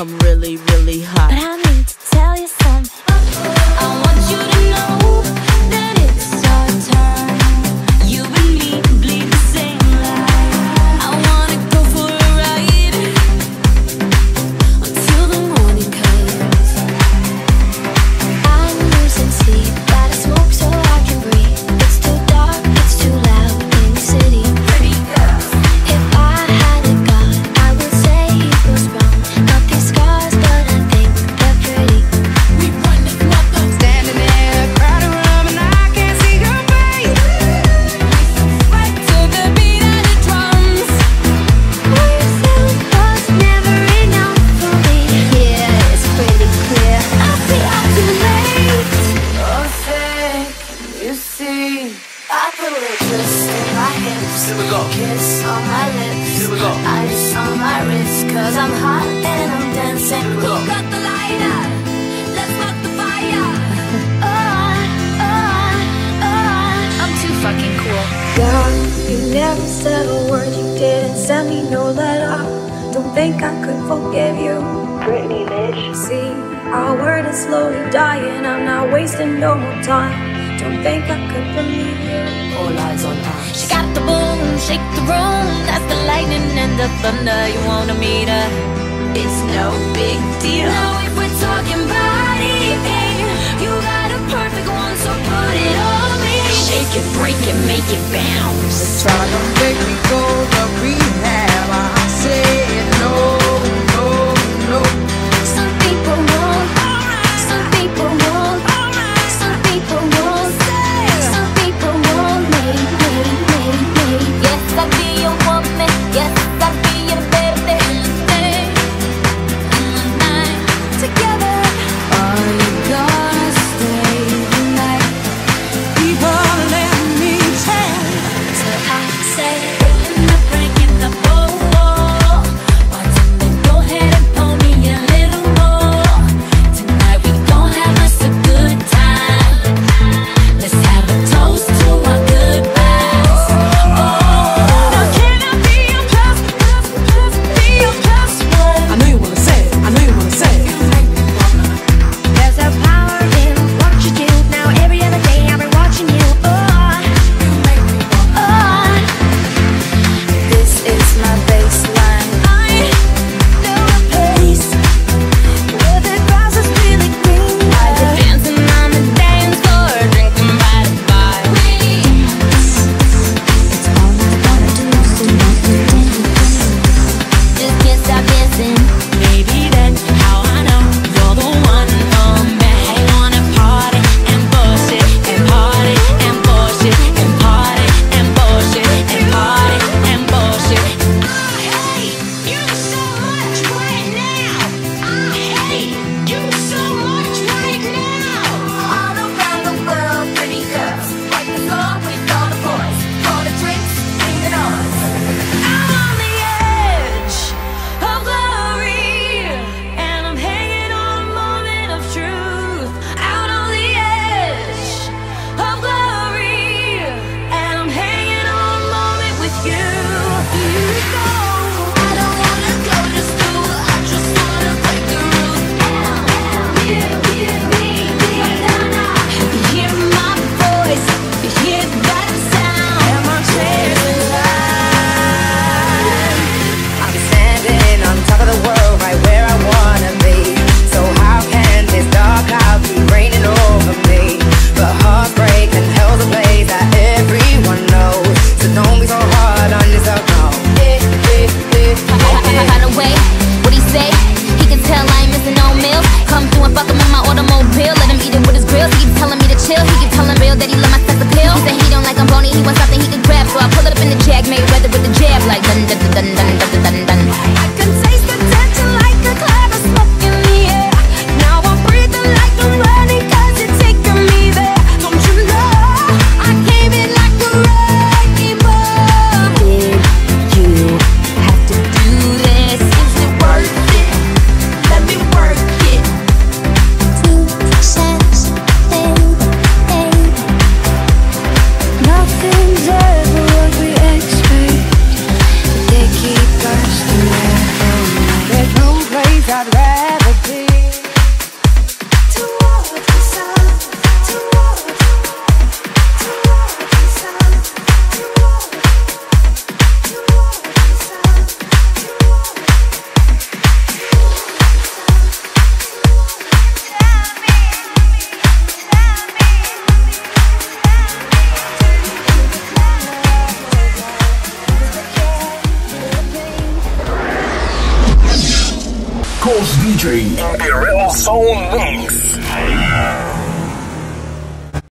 come really, really hot. in my hips. Kiss on my lips. Ice on my I'm hot and I'm dancing. Let's light the fire. Uh, uh, uh. I'm too fucking cool. You never said a word. You didn't send me no letter. Don't think I could forgive you. Britney, bitch. See, our word is slowly dying. I'm not wasting no more time. Don't think I could believe you. All eyes on us. She got the boom, shake the room. That's the lightning and the thunder. You wanna meet her? It's no big deal. Now if we're talking body pain, you got a perfect one, so put it on me. Shake it, break it, make it bounce. It's trying to make me go to rehab. Kost DJ in the Real Soul Mix.